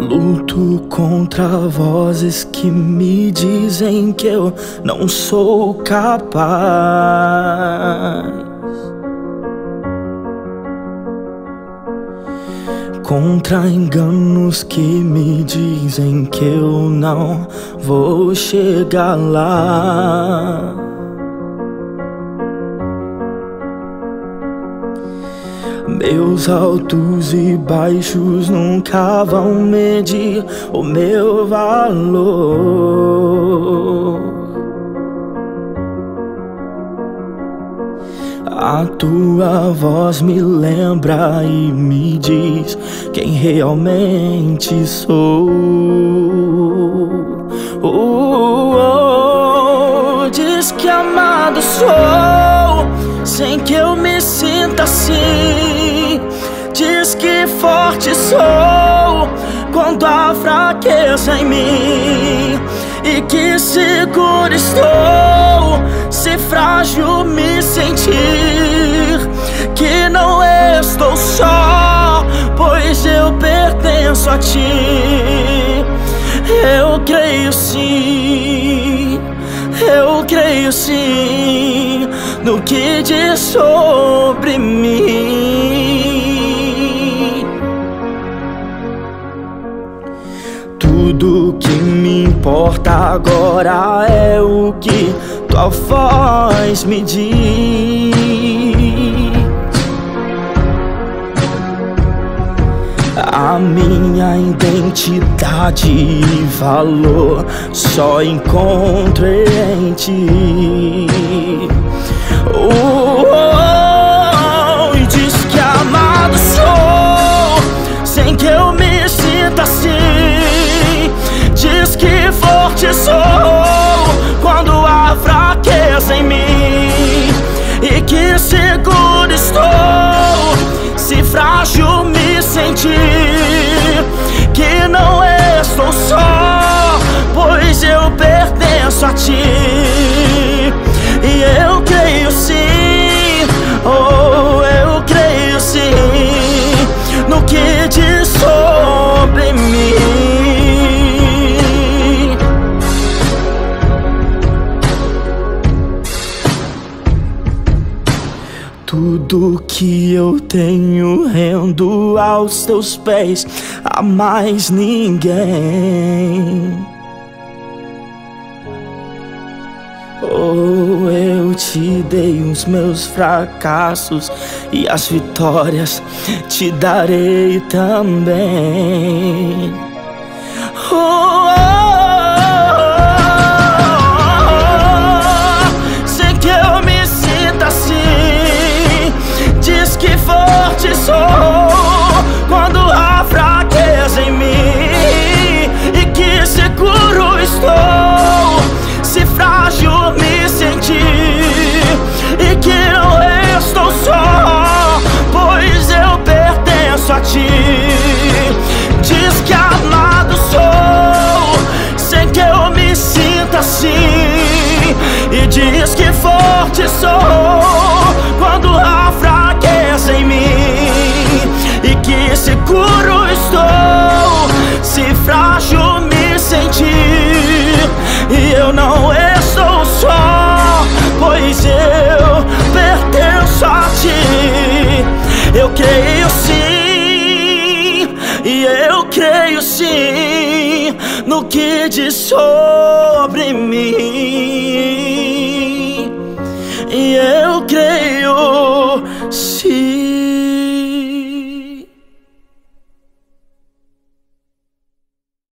Luto contra vozes que me dizem que eu não sou capaz. Contra enganos que me dizem que eu não vou chegar lá. Meus altos e baixos nunca vão medir o meu valor. A tua voz me lembra e me diz quem realmente sou. Oh, oh, diz que amado sou, sem que eu me sinta assim. Forte sou quando há fraqueza em mim e que seguro estou se frágil me sentir que não estou só, pois eu pertenço a ti. Eu creio sim, eu creio sim no que diz sobre mim. Agora é o que tua voz me diz. A minha identidade e valor só encontro em ti pertenço a ti E eu creio sim Oh, eu creio sim No que diz sobre mim Tudo que eu tenho rendo aos teus pés, a mais ninguém. Te dei os meus fracassos e as vitórias te darei também. Oh, oh, sem que eu me sinta assim, diz que forte sou quando há fraqueza em mim e que seguro estou diz que forte sou quando fraqueza em mim e que seguro estou, se frágil me sentir e eu não estou só, pois eu pertenço a ti. Eu creio sim, e eu creio sim no que diz sobre mim. Eu creio sim.